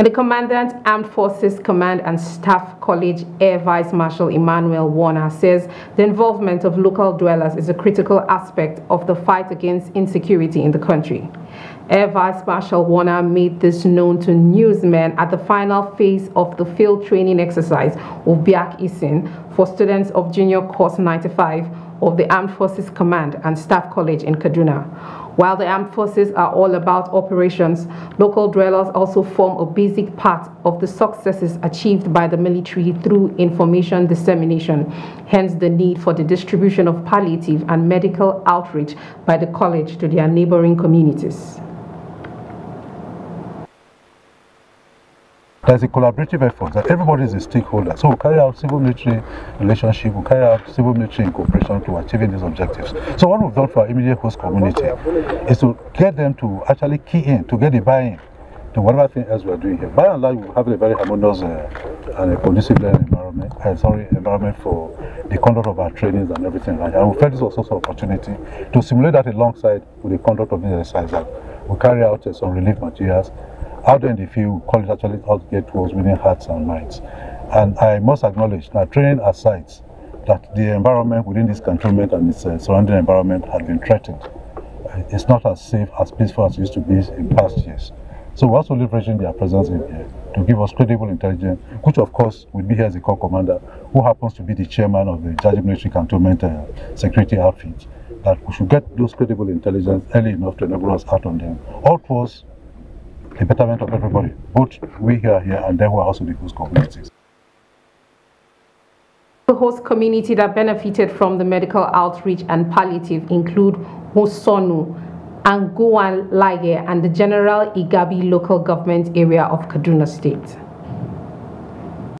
And the Commandant Armed Forces Command and Staff College Air Vice Marshal Emmanuel Warner says the involvement of local dwellers is a critical aspect of the fight against insecurity in the country. Air Vice Marshal Warner made this known to newsmen at the final phase of the field training exercise Ubiak Isin for students of Junior Course 95 of the Armed Forces Command and Staff College in Kaduna. While the armed forces are all about operations, local dwellers also form a basic part of the successes achieved by the military through information dissemination, hence the need for the distribution of palliative and medical outreach by the college to their neighboring communities. There's a collaborative effort that everybody is a stakeholder. So we carry out civil military relationship, we carry out civil military in cooperation to achieving these objectives. So what we've done for our immediate host community is to get them to actually key in, to get the buy-in to whatever thing else we're doing here. By and large, we have a very harmonious uh, and a conducive learning environment, uh, sorry, environment for the conduct of our trainings and everything like that. And we felt this was also an opportunity to simulate that alongside with the conduct of this exercise. We carry out uh, some relief materials there in the field, call it actually out get towards winning hearts and minds. And I must acknowledge that training aside, that the environment within this cantonment and its uh, surrounding environment had been threatened. Uh, it's not as safe, as peaceful as it used to be in past years. So we're also leveraging their presence in here to give us credible intelligence, which of course will be here as a corps commander, who happens to be the chairman of the Jaji Military Cantonment uh, Security Outfit, that we should get those credible intelligence early enough to enable us out on them. All the betterment of everybody, both we here, here and then who are also the host communities. The host community that benefited from the medical outreach and palliative include Hosonu, Anguan Lage and the general Igabi local government area of Kaduna State.